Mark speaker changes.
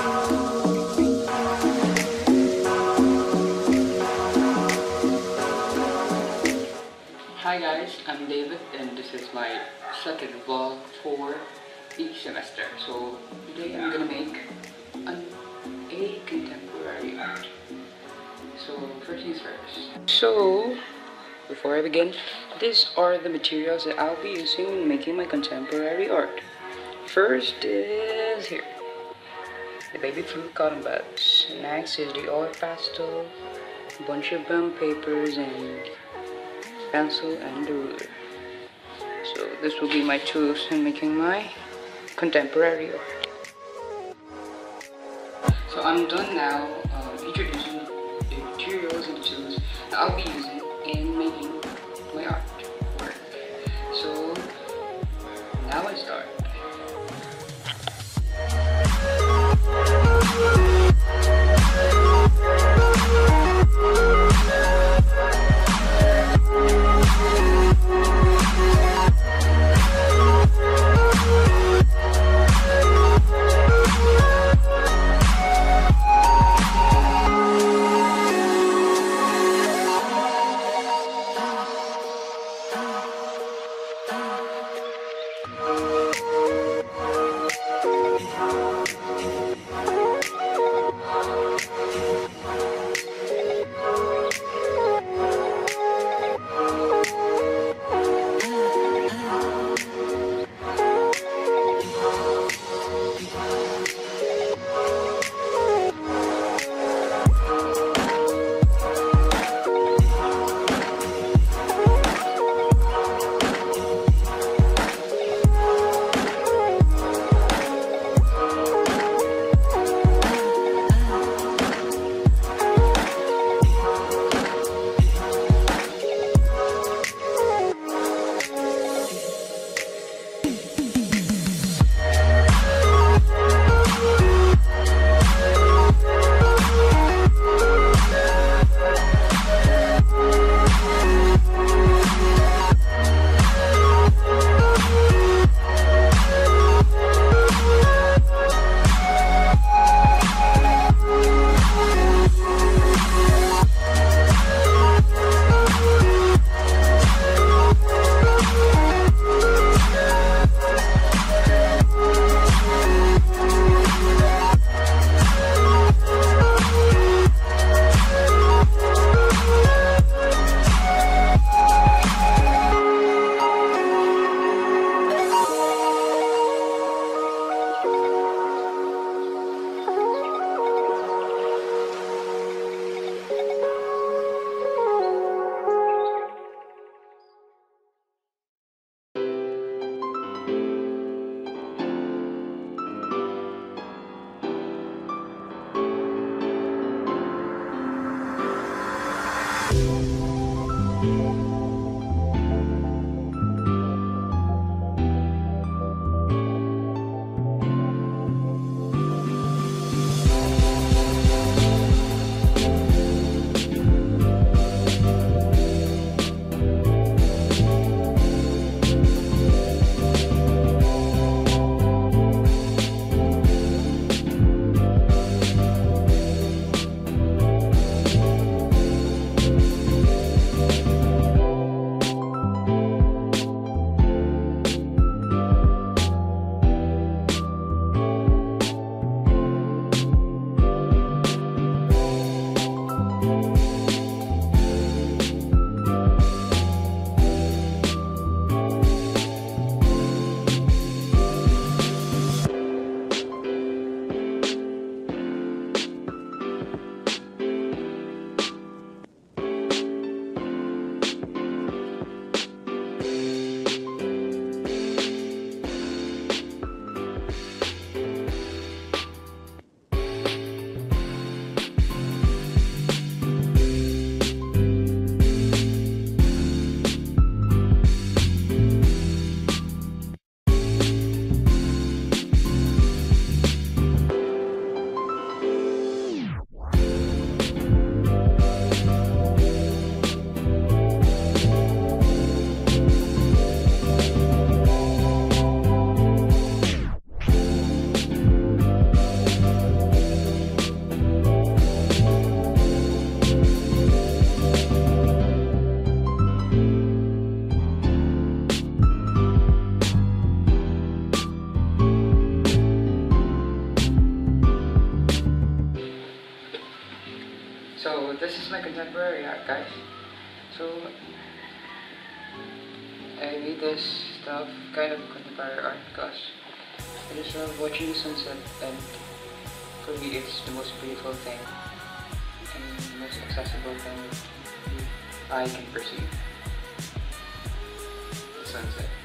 Speaker 1: Hi guys, I'm David and this is my second vlog for each semester. So today I'm gonna make an, a contemporary art. So first things first. So before I begin, these are the materials that I'll be using in making my contemporary art. First is here. The baby blue cotton buds. Next is the oil pastel, bunch of brown papers and pencil and the ruler. So this will be my tools in making my contemporary art. So I'm done now um, introducing the materials and tools that I'll be using in making my art So this is my contemporary art, guys. So I made this stuff kind of contemporary art because I just love watching the sunset and for me it's the most beautiful thing and the most accessible thing I can perceive. The sunset.